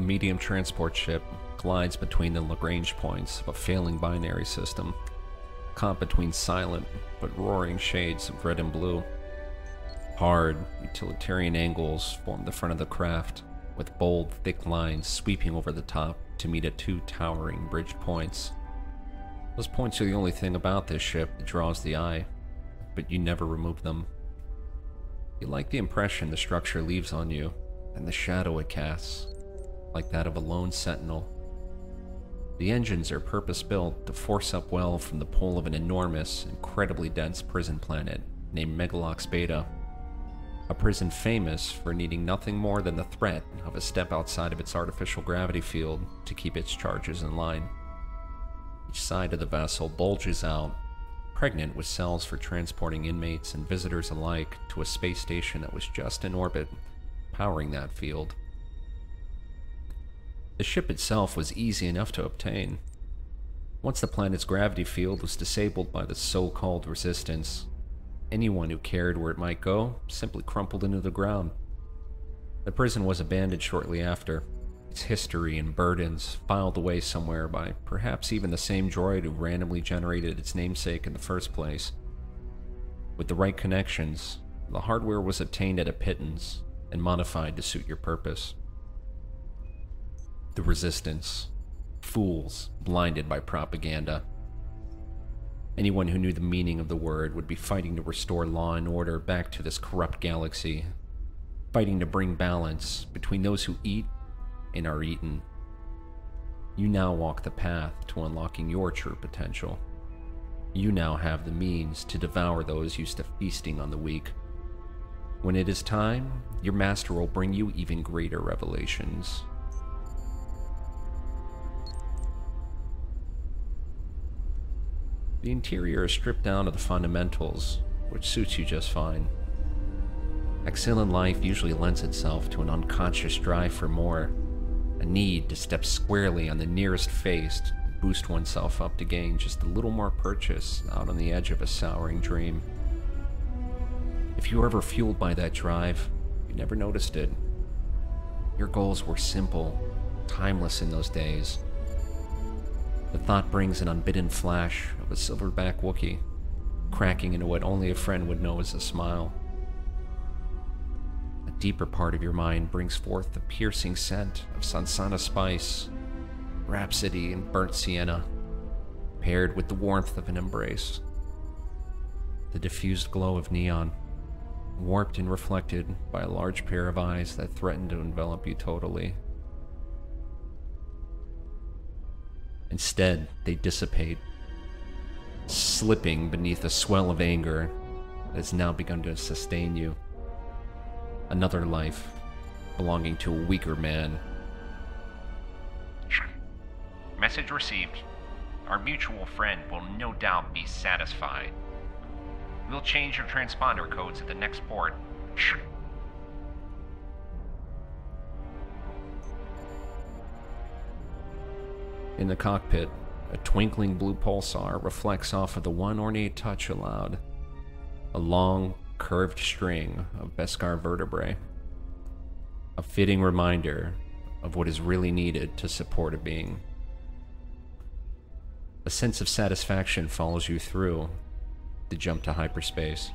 medium transport ship glides between the Lagrange points of a failing binary system, caught between silent but roaring shades of red and blue. Hard, utilitarian angles form the front of the craft, with bold, thick lines sweeping over the top to meet at two towering bridge points. Those points are the only thing about this ship that draws the eye, but you never remove them. You like the impression the structure leaves on you, and the shadow it casts, like that of a lone sentinel. The engines are purpose built to force up well from the pull of an enormous, incredibly dense prison planet named Megalox Beta. A prison famous for needing nothing more than the threat of a step outside of its artificial gravity field to keep its charges in line. Each side of the vessel bulges out, pregnant with cells for transporting inmates and visitors alike to a space station that was just in orbit, powering that field. The ship itself was easy enough to obtain. Once the planet's gravity field was disabled by the so called resistance, anyone who cared where it might go simply crumpled into the ground. The prison was abandoned shortly after, its history and burdens filed away somewhere by perhaps even the same droid who randomly generated its namesake in the first place. With the right connections, the hardware was obtained at a pittance and modified to suit your purpose the resistance, fools blinded by propaganda. Anyone who knew the meaning of the word would be fighting to restore law and order back to this corrupt galaxy, fighting to bring balance between those who eat and are eaten. You now walk the path to unlocking your true potential. You now have the means to devour those used to feasting on the weak. When it is time, your master will bring you even greater revelations. The interior is stripped down to the fundamentals, which suits you just fine. Exilian life usually lends itself to an unconscious drive for more, a need to step squarely on the nearest face to boost oneself up to gain just a little more purchase out on the edge of a souring dream. If you were ever fueled by that drive, you never noticed it. Your goals were simple, timeless in those days. The thought brings an unbidden flash of a silverback Wookiee, cracking into what only a friend would know as a smile. A deeper part of your mind brings forth the piercing scent of Sansana spice, rhapsody, and burnt sienna, paired with the warmth of an embrace. The diffused glow of neon, warped and reflected by a large pair of eyes that threaten to envelop you totally. Instead, they dissipate, slipping beneath a swell of anger that has now begun to sustain you. Another life belonging to a weaker man. Message received. Our mutual friend will no doubt be satisfied. We'll change your transponder codes at the next port. In the cockpit, a twinkling blue pulsar reflects off of the one ornate touch allowed a long, curved string of Beskar vertebrae. A fitting reminder of what is really needed to support a being. A sense of satisfaction follows you through the jump to hyperspace.